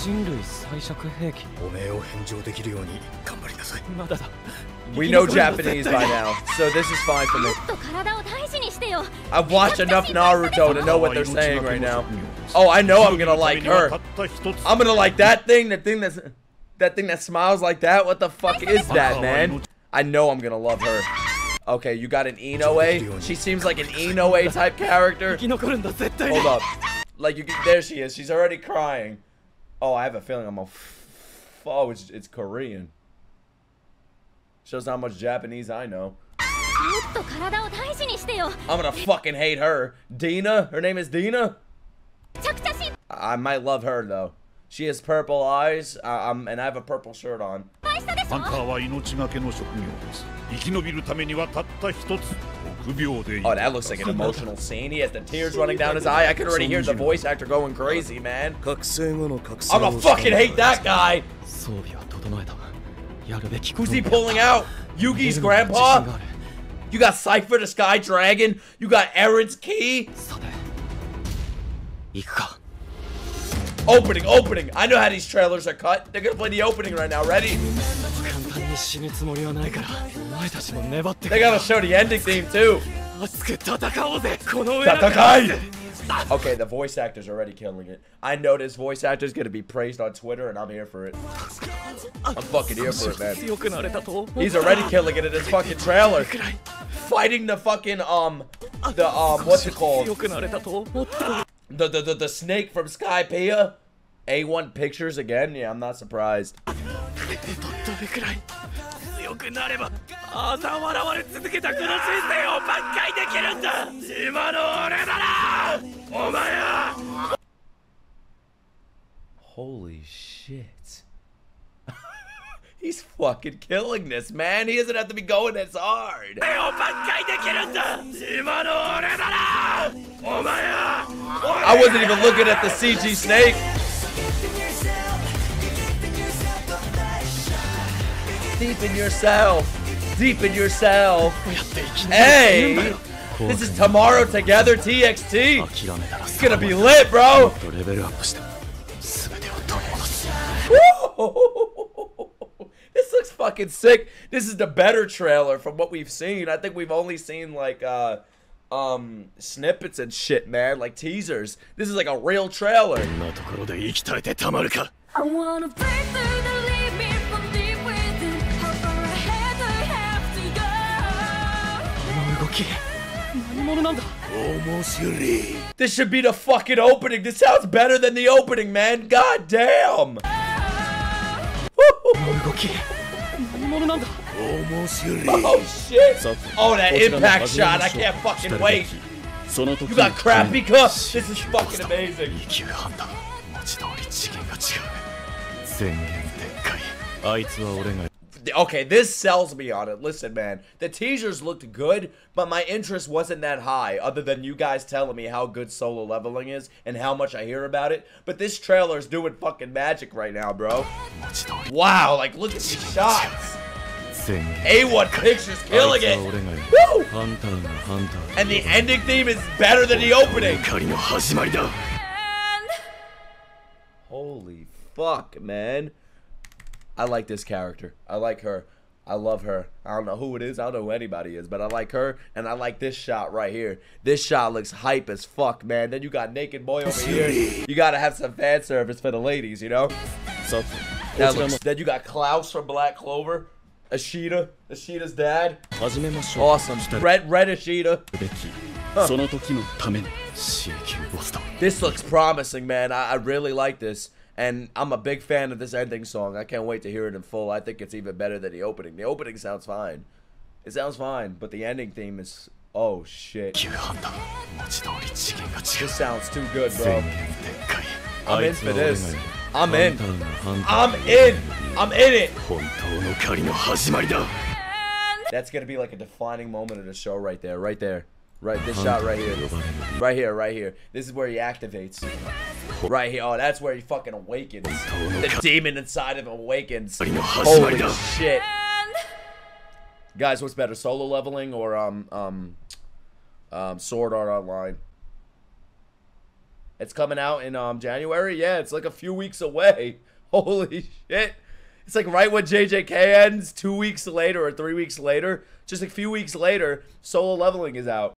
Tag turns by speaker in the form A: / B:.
A: 人類最弱兵器
B: おめえを返上できるように頑張りなさい
A: まだだ
C: We know Japanese by now, so this is fine for me.
D: もっと体を大事にしてよ
C: I've watched enough Naruto to know what they're saying right now. Oh, I know I'm gonna like her. I'm gonna like that thing, the thing that's that thing that smiles like that. What the fuck is that, man? I know I'm gonna love her. Okay, you got an Inoue. She seems like an Inoue type character.
A: 生き残るんだ絶対に
C: Hold up. Like you, can- there she is. She's already crying. Oh, I have a feeling I'm a. F- oh, it's it's Korean. Shows how much Japanese I know.
D: もっと体を大事にしてよ
C: I'm gonna fucking hate her. Dina. Her name is Dina.
D: めちゃくちゃ心
C: I I might love her though. She has purple eyes. Uh, um, and I have a purple shirt on.
D: 配したでしょ
E: ハンターは命がけの職業です生き延びるためにはたった一つ臆病でいい
C: Oh, that looks like an emotional scene. He has the tears running down his eye. I could already hear the voice actor going crazy, man. I'm gonna fucking hate that guy. Who's he pulling out? Yugi's grandpa? You got Slifer the Sky Dragon? You got Aaron's key? Opening, opening. I know how these trailers are cut. They're gonna play the opening right now. Ready? They gotta show the ending theme too. Okay, the voice actor's already killing it. I know this voice actor's gonna be praised on Twitter, and I'm here for it. I'm fucking here for it, man. He's already killing it in this fucking trailer. Fighting the fucking, um, the, um, what's it called? The, the, the, the snake from Skypiea. A1 Pictures again? Yeah, I'm not surprised.
A: どれくらい強くなればあざ笑われ続けたこの人生を挽回できるんだ今の俺ならお前は
C: Holy shit. He's fucking killing this, man. He doesn't have to be going this hard.
A: を挽回できるんだ今の俺ならお前は
C: I wasn't even looking at the CG snake. deep in yourself. Deep in yourself. Hey! This is tomorrow together, TXT. It's gonna be lit, bro. this looks fucking sick. This is the better trailer from what we've seen. I think we've only seen like uh um snippets and shit, man, like teasers. This is like a real trailer.
D: I wanna break through.
A: この動き何者なんだ
C: This should be the fucking opening. This sounds better than the opening, man. God damn.
A: 動き何者なんだ
C: Oh shit. Oh, that impact shot. I can't fucking wait. You got crappy cup. This is fucking amazing.
A: 文字通り次元が違う宣言撤回あいつは俺が
C: Okay, this sells me on it. Listen, man, the teasers looked good, but my interest wasn't that high, other than you guys telling me how good solo leveling is and how much I hear about it. But this trailer's doing fucking magic right now, bro. Wow, like, look at these shots. A1 Pictures killing it. Woo! And the ending theme is better than the opening. Holy fuck, man. I like this character. I like her. I love her. I don't know who it is. I don't know who anybody is, but I like her, and I like this shot right here. This shot looks hype as fuck, man. Then you got Naked Boy over here. You gotta have some fan service for the ladies, you know?
A: So
C: that looks, then you got Klaus from Black Clover. Ashita, Ashita's dad. Awesome. Red, red Ashita.
A: Huh.
C: This looks promising, man. I, I really like this. And I'm a big fan of this ending song. I can't wait to hear it in full. I think it's even better than the opening. The opening sounds fine. It sounds fine, but the ending theme is oh shit. This sounds too good, bro. I'm in for this. I'm in. I'm in. I'm in it. That's gonna be like a defining moment of the show right there, right there. Right this shot right here. Right here, right here. This is where he activates. Right here. Oh, that's where he fucking awakens. The demon inside of him awakens. Holy shit. Guys, what's better, solo leveling or um um um Sword Art Online? It's coming out in um January. Yeah, it's like a few weeks away. Holy shit. It's like right when JJK ends, two weeks later or three weeks later, just a few weeks later, Solo Leveling is out.